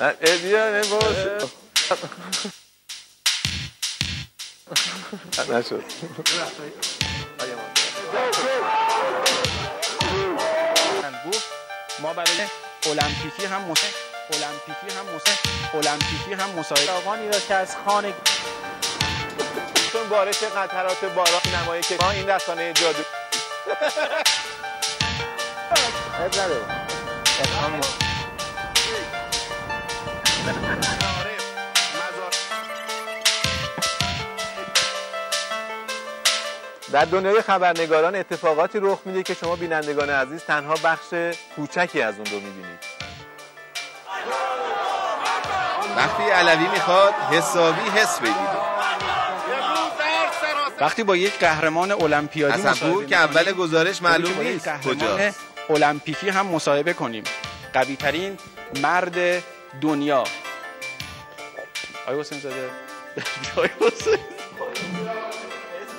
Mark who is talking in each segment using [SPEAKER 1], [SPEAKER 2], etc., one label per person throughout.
[SPEAKER 1] نه ادیانه باشه نشد
[SPEAKER 2] گفت ما برای المپیکی هم مس المپیکی هم مس المپیکی هم مسابقه
[SPEAKER 3] آقانی را که از خانه
[SPEAKER 1] چون بارش قطرات باران نمایی که ما این رسانه جادو
[SPEAKER 3] عیب نداره.
[SPEAKER 1] در دنیای خبرنگاران اتفاقاتی رخ میده که شما بینندگان عزیز تنها بخش کوچکی از اون رو می‌بینید.
[SPEAKER 4] وقتی علوی می‌خواد حسابی حس بگیره
[SPEAKER 2] وقتی با یک قهرمان المپیادی مصاحبه
[SPEAKER 4] که اول گزارش معلوم نیست کجاست.
[SPEAKER 2] المپیکی هم مصاحبه کنیم. قوی ترین مرد دنیا. آیا حسین زاده حسین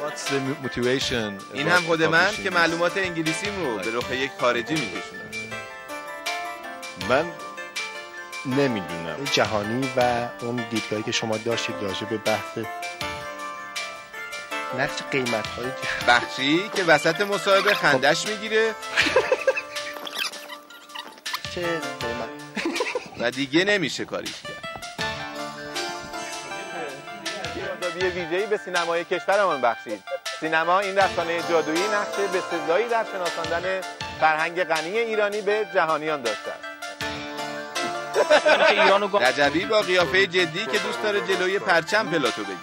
[SPEAKER 5] What's the motivation
[SPEAKER 4] این هم خود من که? معلومات انگلیسیم رو به رخ یک خارجی میکشونم.
[SPEAKER 5] من نمی‌دونم.
[SPEAKER 6] جهانی و اون دیدگاهی که شما داشتید راجع به بحث نقش قیمت های
[SPEAKER 4] بخشی که وسط مصاحبه خندش می‌گیره.
[SPEAKER 6] چه قیمت؟
[SPEAKER 4] و دیگه نمیشه کاریش کرد.
[SPEAKER 1] یه ویژه‌ای به سینمای کشورمان بخشید. سینما این رسانه جادویی نقش بسزایی در شناساندن فرهنگ غنی ایرانی به جهانیان داشته است.
[SPEAKER 4] رجبی با قیافه جدی که دوست داره جلوی پرچم پلاتو بگیر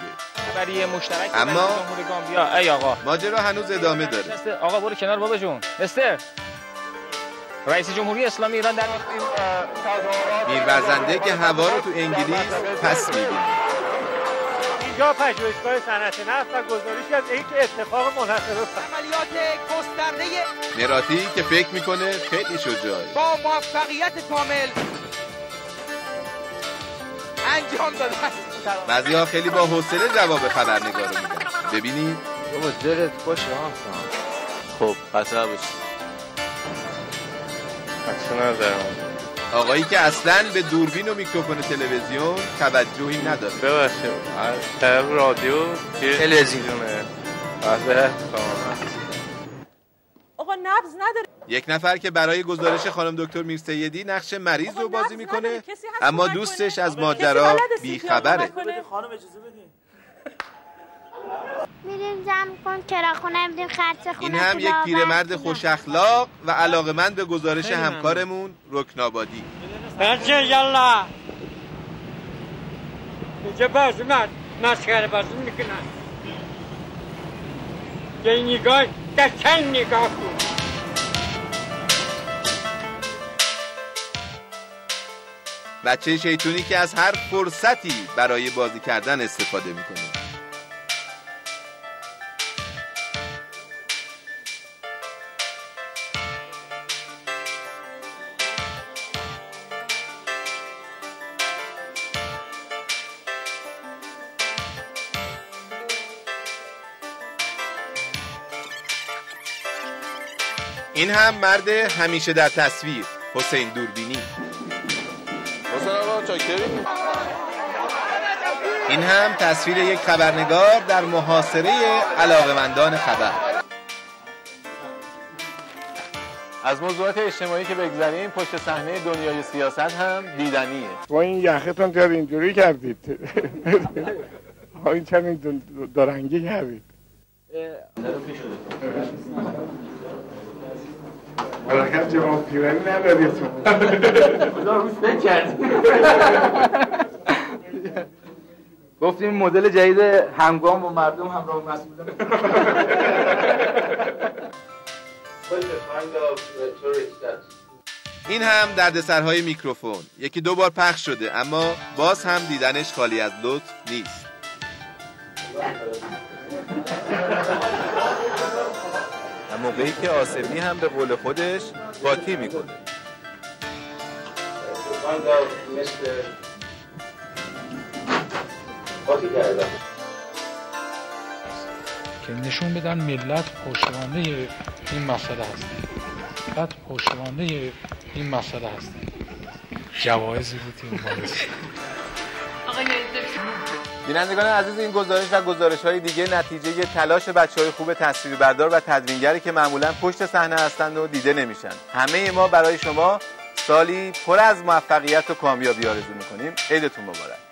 [SPEAKER 3] برای مشترک
[SPEAKER 4] اما-
[SPEAKER 3] برای جمهوری گامبیا. ای آقا.
[SPEAKER 4] ماجرا هنوز ادامه داره.
[SPEAKER 3] آقا برو کنار بابا جون. مستر. رئیس جمهوری اسلامی ایران در
[SPEAKER 4] میرورزنده که هوا رو تو انگلیس پس می‌بینه.
[SPEAKER 7] اینجا پژوهشگاه صنعت نفت و گزارشی از یک اتفاق منحصر به فرد
[SPEAKER 8] عملیات گسترده
[SPEAKER 4] مراتی که فکر می‌کنه خیلی شجاعه
[SPEAKER 8] با موفقیت کامل انجام دادن.
[SPEAKER 4] بعضی ها خیلی با حوصله جواب خبرنگار رو میدن. ببینید
[SPEAKER 1] بابا دلت باشه خب خسته نباشی خسته ندارم
[SPEAKER 4] آقایی که اصلا به دوربین و میکروفون تلویزیون توجهی نداره.
[SPEAKER 1] ببخشید. از طرف رادیو تلویزیونه.
[SPEAKER 9] آقا نبز نداره.
[SPEAKER 4] یک نفر که برای گزارش خانم دکتر می‌رسیدی نقش مریض رو بازی
[SPEAKER 9] نبض
[SPEAKER 4] می‌کنه اما دوستش؟ از ماجرا بیخبره.
[SPEAKER 9] کمک کنه؟
[SPEAKER 10] میریم جمع کن کراخونه میریم خرچه خونه
[SPEAKER 4] این هم یک پیرمرد. خوش اخلاق و علاقمند به گزارش همکارمون رکنابادی.
[SPEAKER 7] بچه یلا. اینجا بازی من مسخره بازی می‌کنن. یه نگاه قشنگ نگاه کن.
[SPEAKER 4] بچه شیطونی که از هر فرصتی برای بازی کردن استفاده می‌کنه. این هم مرد همیشه در تصویر حسین دوربینی. این هم تصویر یک خبرنگار در محاصره علاقمندان خبر.
[SPEAKER 1] از موضوعات اجتماعی که بگذریم پشت صحنه دنیای سیاست هم دیدنیه.
[SPEAKER 7] با این یختون چرا اینجوری کردید. ها این چرا دارنگی کردید. حرکت جواب پیرانی ندارید
[SPEAKER 3] گفتیم مدل جدید همگام با مردم همراه مسئولان
[SPEAKER 4] این هم دردسرهای میکروفون. یکی دو بار پخش شده اما باز هم دیدنش خالی از لطف نیست.
[SPEAKER 1] موقعی که آسمی هم به قول خودش قاطی می‌کنه.
[SPEAKER 11] که نشون بدن ملت پشتوانه این مسئله هست. ملت پشتوانه این مسئله هست. جوایزی بود این
[SPEAKER 1] بینندگان عزیز این گزارش و گزارش های دیگه نتیجه تلاش بچه های خوب تصویربردار و تدوینگری که معمولا پشت صحنه هستند و دیده نمیشن. همه ما برای شما سالی پر از موفقیت و کامیابی آرزو می‌کنیم. عیدتون مبارک.